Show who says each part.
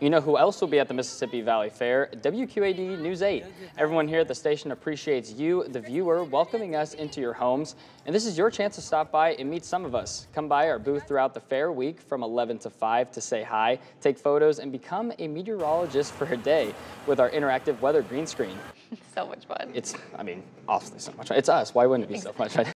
Speaker 1: You know who else will be at the Mississippi Valley Fair? WQAD News 8. Everyone here at the station appreciates you, the viewer, welcoming us into your homes. And this is your chance to stop by and meet some of us. Come by our booth throughout the fair week from 11 to 5 to say hi, take photos, and become a meteorologist for a day with our interactive weather green screen.
Speaker 2: So much fun.
Speaker 1: It's, I mean, awfully so much fun. It's us. Why wouldn't it be so much fun?